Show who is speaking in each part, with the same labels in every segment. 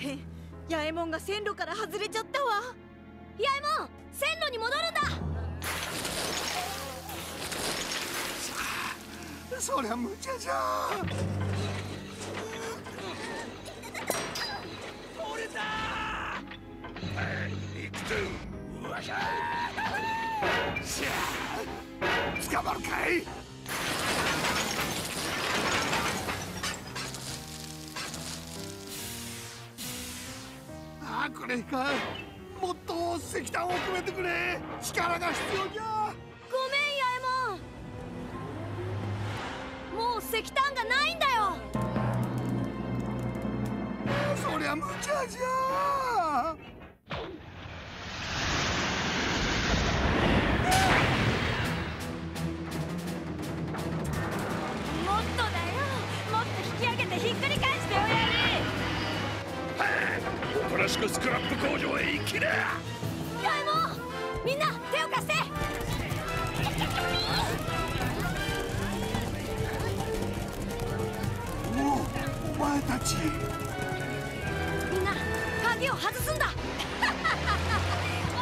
Speaker 1: 変八右衛門が線路から外れちゃったわ。八
Speaker 2: 右衛門線路に戻るんだ。
Speaker 3: そりゃ無茶じゃ。
Speaker 4: 取れた。行くぞわしゃ。
Speaker 3: 捕まるかい。ああこれかもっと石炭を含めてくれ。力が必要じゃ。
Speaker 2: ごめん八右衛門もう石炭がないんだよ。
Speaker 3: そりゃ無茶じゃ。
Speaker 2: し
Speaker 4: くスクラップ工場へ行きな
Speaker 2: 八右衛門みんな手を貸して
Speaker 3: おお前たち
Speaker 2: みんな鍵を外すんだ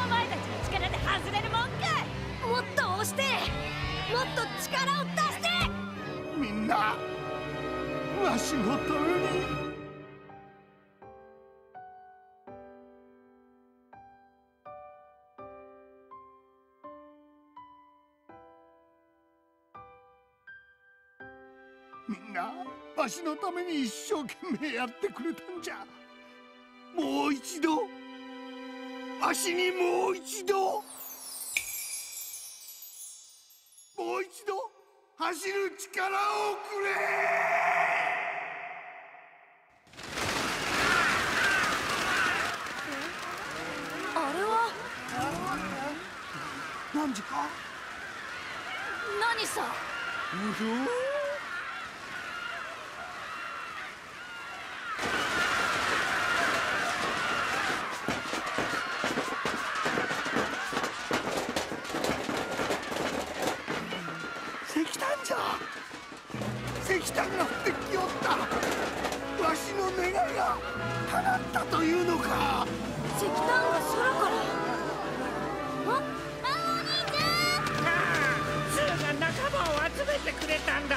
Speaker 2: お前たちの力で外れるもんかい。もっと押して。もっと力を出して。
Speaker 3: みんなわしのために。わしのために一生懸命やってくれたんじゃ。もう一度。わしにもう一度。もう一度。走る力をくれ。
Speaker 2: あれは？
Speaker 3: 何時か？
Speaker 2: 何さ？
Speaker 3: うひ石炭じゃ。石炭が降ってきよった。わしの願いが叶ったというのか。
Speaker 2: 石炭が空から。あ
Speaker 5: あお兄ちゃん。
Speaker 4: スーが仲間を集めてくれたんだ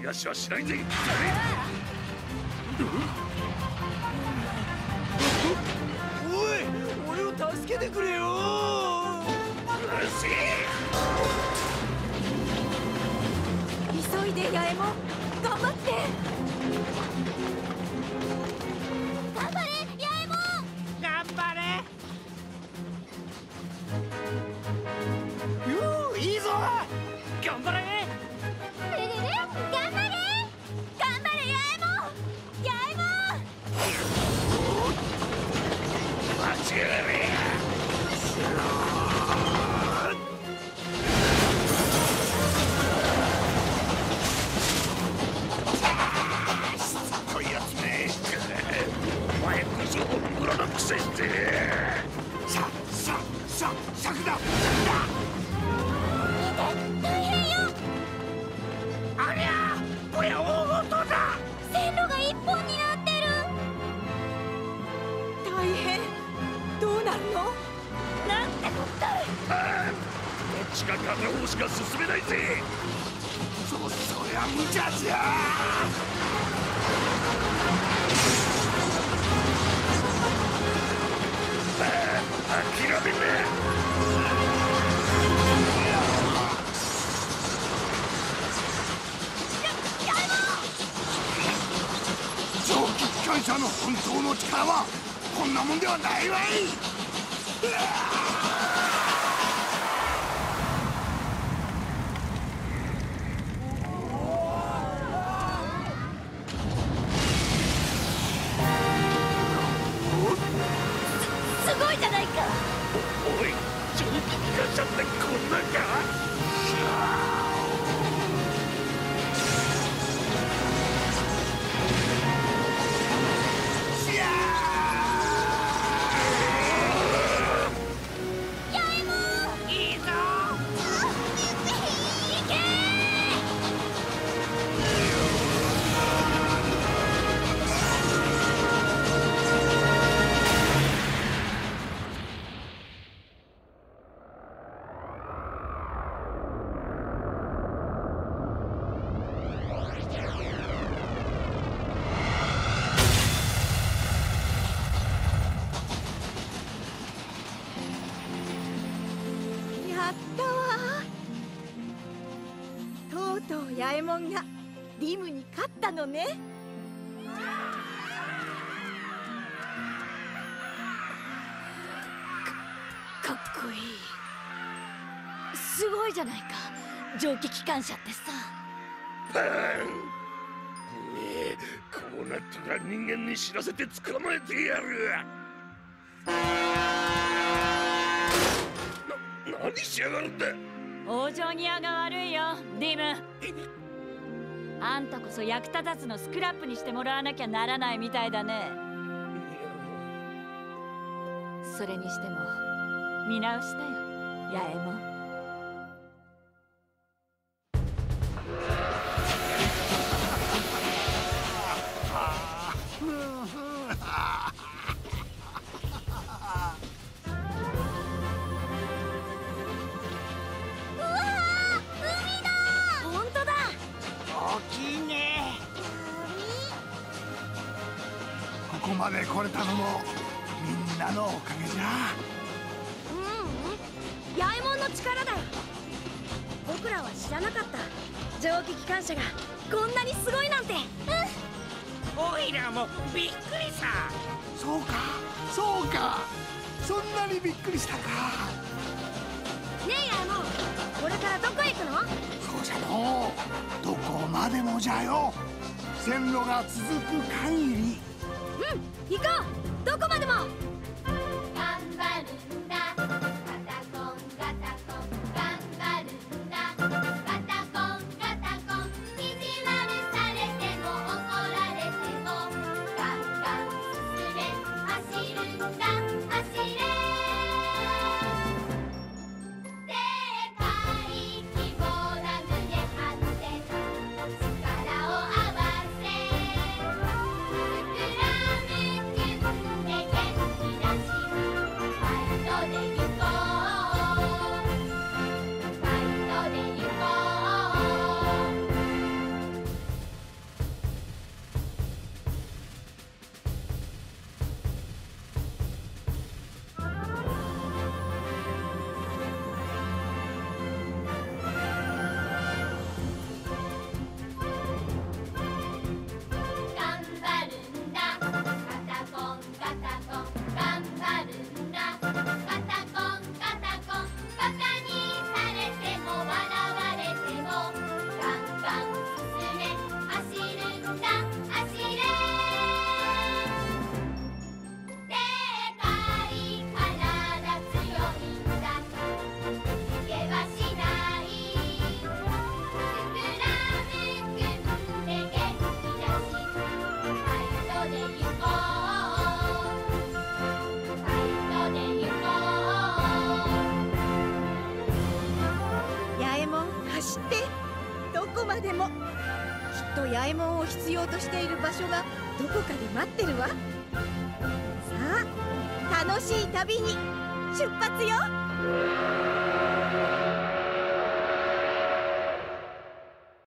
Speaker 4: 逃がしはしないぜ。
Speaker 3: おい俺を助けてくれよ。
Speaker 1: っ
Speaker 4: ちか片方しか進めないぜ。
Speaker 3: そそりゃ無茶じゃ。
Speaker 4: 諦めな
Speaker 3: 蒸気機関車の本当の力はこんなもんではないわい。
Speaker 1: とう八重もんがリムに勝ったのね。
Speaker 2: かっこいい。すごいじゃないか。蒸気機関車ってさ。
Speaker 4: バーン。ねえこうなったら人間に知らせて捕まえてやる。な何しやがるんだ
Speaker 6: 往生際が悪いよディムあんたこそ役立たずのスクラップにしてもらわなきゃならないみたいだね。それにしても見直したよ。八重も
Speaker 3: これたのもみんなのおかげじゃ。
Speaker 2: ううん。八重門の力だよ。僕らは知らなかった。蒸気機関車がこんなにすごいなんて。
Speaker 7: おいらもびっくりさ
Speaker 3: そうか？そうか。そんなにびっくりしたか。
Speaker 2: ねえ八重門。これからどこへ行くの？
Speaker 3: そうじゃのう。どこまでもじゃよ。線路が続く限り
Speaker 2: 行こうどこまでも
Speaker 1: でもきっと八右衛門を必要としている場所がどこかで待ってるわ。さあ楽しい旅に出発よ。